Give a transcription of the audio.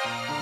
す